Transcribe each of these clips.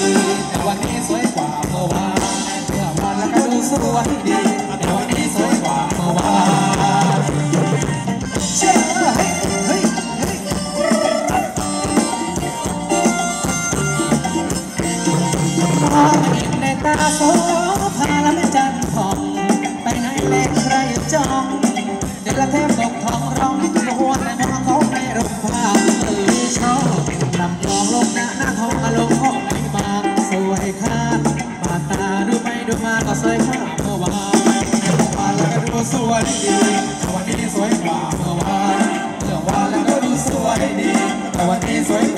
ดีแต่วันนี้สวยกว่าเมื่อวานเมื่อวานแล้วก็ดูสวยดี มาก็ใส่ชาเมื่อวานมาแล้วก็ดูสวยดีแต่วันนี้สวยกว่าเมื่อวานเมื่อวานแล้วก็ดูสวยดีแต่วันนี้สวยกว่า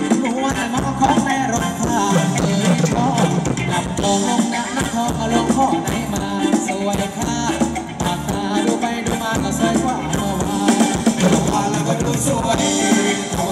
そばに。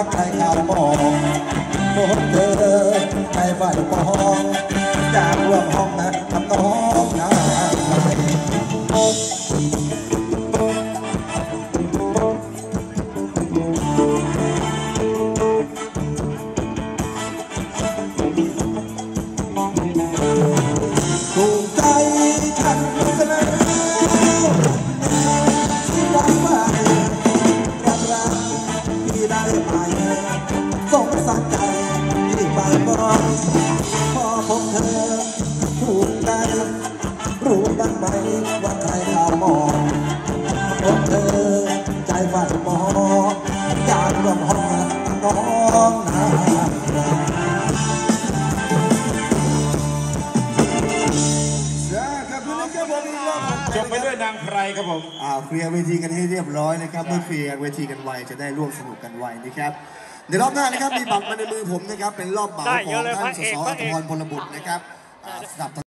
ว่าใครข่าวมองพบเธอในฝ่ายมองจากร่วมห้อง ใจที่ไปบอกพอพบเธอถูกใจรู้บ้างไหมว่าใครข่าวมองพบเธอใจฝ่ายมองอยากร่วมห้องน้องนาครับคุณผู้ชมผมอีกรอบจบไปด้วยนางไพรครับผม อ่าเคลียร์เวทีกันให้เรียบร้อยนะครับ เมื่อเคลียร์เวทีกันไวจะได้ร่วมสนุกกันไวนะครับ ในรอบหน้านะครับมีบัตรมาในมือผมนะครับเป็นรอบเหมาของท่านสสอัระธพรพลบุตรนะครับอ่าสนับ